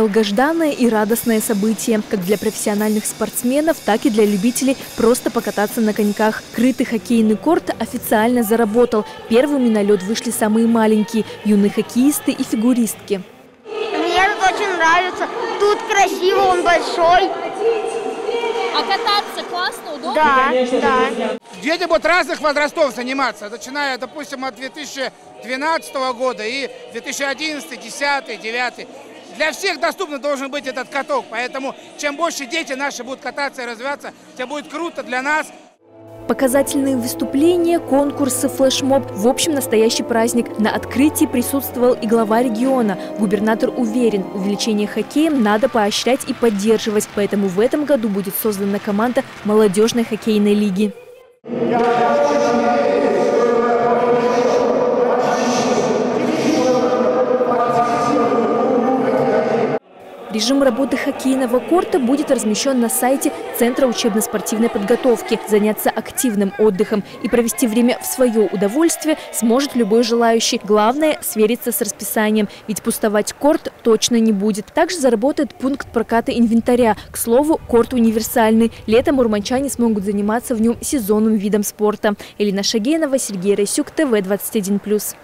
долгожданное и радостное событие, как для профессиональных спортсменов, так и для любителей просто покататься на коньках. Крытый хоккейный корт официально заработал. Первыми на лед вышли самые маленькие – юные хоккеисты и фигуристки. Мне тут очень нравится. Тут красиво, он большой. А кататься классно, удобно? Да, да. Дети будут разных возрастов заниматься, начиная, допустим, от 2012 года и 2011, 2010, 2009. Для всех доступно должен быть этот каток, поэтому чем больше дети наши будут кататься и развиваться, тем будет круто для нас. Показательные выступления, конкурсы, флешмоб – в общем, настоящий праздник. На открытии присутствовал и глава региона. Губернатор уверен, увеличение хоккеем надо поощрять и поддерживать, поэтому в этом году будет создана команда молодежной хоккейной лиги. Режим работы хоккейного корта будет размещен на сайте Центра учебно-спортивной подготовки. Заняться активным отдыхом и провести время в свое удовольствие сможет любой желающий. Главное – свериться с расписанием, ведь пустовать корт точно не будет. Также заработает пункт проката инвентаря. К слову, корт универсальный. Летом урманчане смогут заниматься в нем сезонным видом спорта. Элина Шагенова, Сергей Райсюк, ТВ 21+.